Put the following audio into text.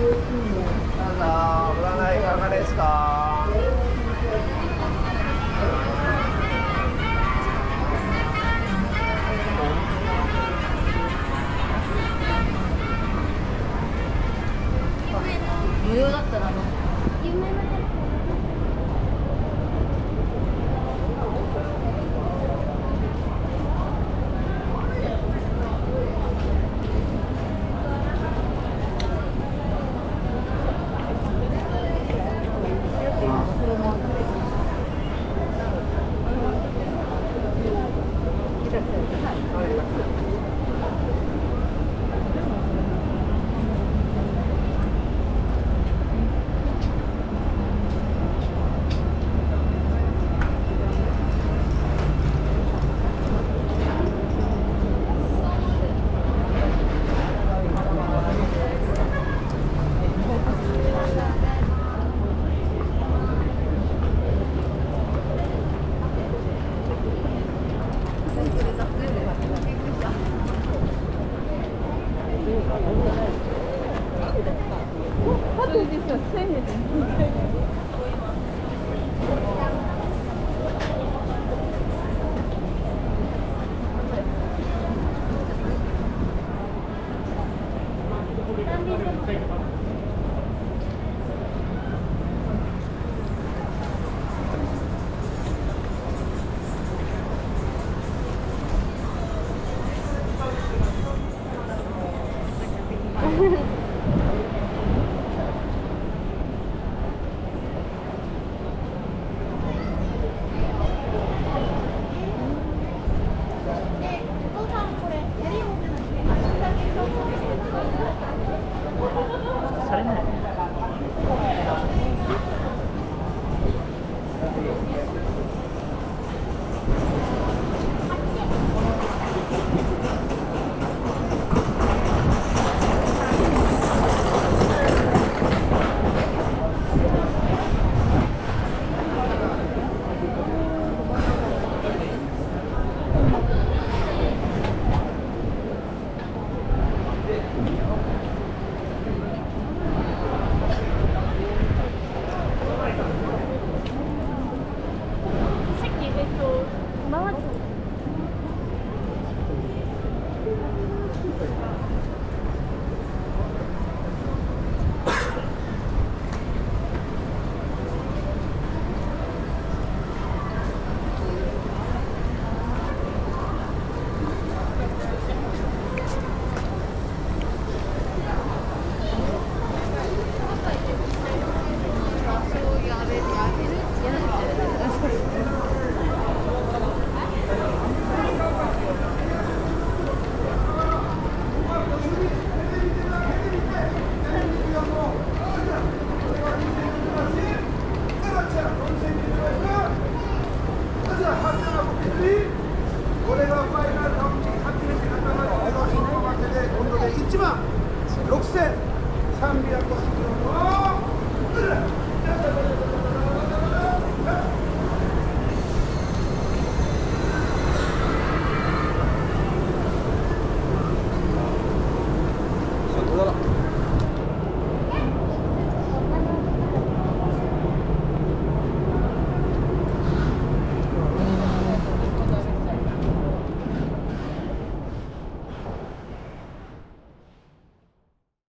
占いいかがですか？そうですよ、350度。